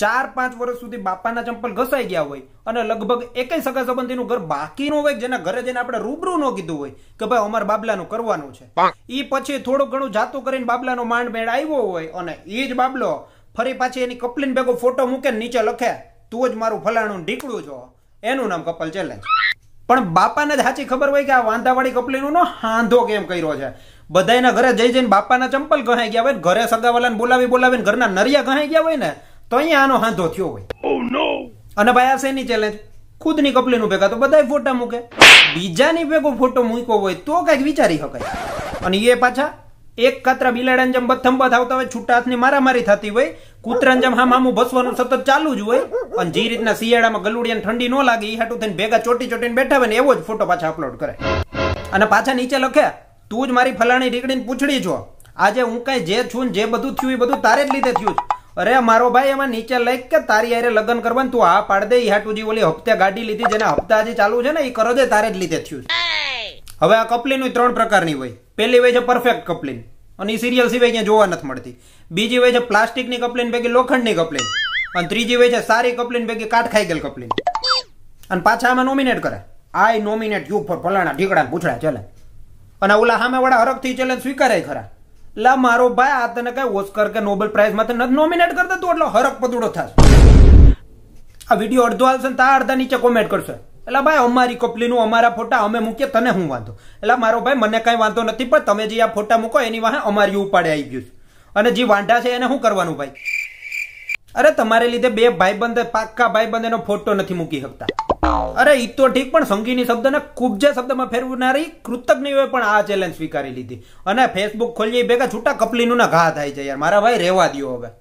ચાર પાંચ વર્ષ સુધી બાપાના ચંપલ ઘસાઈ ગયા હોય અને લગભગ એકેય સગા સંબંધીનું ઘર બાકી ન હોય જેના ઘરે જઈને આપણે રૂબરૂ ન કીધું હોય કે ભાઈ અમારે બાબલાનું કરવાનું છે એ પછી થોડું ઘણું જાતું કરીને બાબલાનો માંડ મેળ આવ્યો હોય અને એ જ બાબલો ફરી પાછી એની કપલિન ભેગો ફોટો મૂકે નીચે લખે તું જ મારું ફલાણું ઢીકડું છો એનું નામ કપલ ચેલેન્જ પણ બાપાને જ સાચી ખબર હોય કે આ વાંધાવાળી કપલીનો હાંધો કેમ કર્યો છે બધાના ઘરે જઈ જઈને બાપાના ચંપલ ગહાઈ ગયા હોય ઘરે સગાવાલાને બોલાવી બોલાવીને ઘરના નરિયા ગહાઈ ગયા હોય ને તો અહીંયા આનો હાંધો થયો હોય oh, અને ભાઈ આ શેની ચેલેન્જ ખુદની કપલીનું ભેગા તો બધા ફોટા મૂકે બીજાની ભેગો ફોટો મૂક્યો હોય તો કઈક વિચારી શકાય અને એ પાછા એક કાતરા બિલાડાને જેમ બથમ બધાવતા હોય છૂટા હાથની મારામારી થતી હોય કૂતરાને જેમ હામ હામું ભસવાનું સતત ચાલુ જ હોય અને જે રીતના શિયાળામાં ગલુડિયાને ઠંડી ન લાગે એ હાટું થઈને ભેગા ચોટી ચોટીને બેઠા હોય ને એવો જ ફોટો પાછા અપલોડ કરે અને પાછા નીચે લખે તું જ મારી ફલાણી રીકડીને પૂછડી છો આજે હું કઈ જે છું ને જે બધું થયું એ બધું તારે જ લીધે થયું છે અરે મારો ભાઈ એમાં નીચે લઈ કે તારી યારે લગ્ન કરવાનું તું આ પાડ દે હાટુજી ઓલી હપ્તે ગાડી લીધી જેને હપ્તા જે ચાલુ છે ને એ કરો દે તારે જ લીધે થયું હવે આ કપલિંગ ત્રણ પ્રકારની હોય પહેલી હોય છે પરફેક્ટ કપલિંગ અને એ સિરિયલ સિવાય ક્યાં જોવા નથી મળતી બીજી હોય છે પ્લાસ્ટિકની કપલિંગ ભેગી લોખંડની કપલિંગ અને ત્રીજી હોય છે સારી કપલિંગ ભેગી કાટ ખાઈ ગયેલ કપલિંગ અને પાછા આમાં નોમિનેટ કરે આઈ નોમિનેટ યુ ફોર ફલાણા ઢીકડા પૂછડા ચલે અને ઓલા સામે વાળા હરકથી ચેલેન્જ સ્વીકારે ખરા એલા મારો ભાઈ આ તને કઈ ઓસ્કાર કે નોબલ પ્રાઇઝ માથે નોમિનેટ કર દે તો એટલો હરખ પડુડો થાશ આ વિડિયો અડધો આલ સંતા આડધા નીચે કમેન્ટ કરસ એલા ભાઈ અમારી કપલી નું અમાર ફટા અમે મુકે તને હું વાંતો એલા મારો ભાઈ મને કઈ વાંતો નથી પણ તમે જે આ ફોટા મૂકો એની વાહ અમાર્યું ઉપડે આવી ગયું અને જે વાંઠા છે એને હું કરવાનું ભાઈ અરે તમારા લીધે બે ભાઈ બંદરે પાક્કા ભાઈ બંદેનો ફોટો નથી મૂકી શકતા અરે ઈ તો ઠીક પણ સંગીની શબ્દને કુબજા શબ્દમાં ફેરવનારી કૃતજ્ઞઓએ પણ આ ચેલેન્જ સ્વીકારી લીધી અને ફેસબુક ખોલીએ ભેગા છૂટા કપલીનું ના ઘા થાય છે યાર મારા ભાઈ રહેવા દો હવે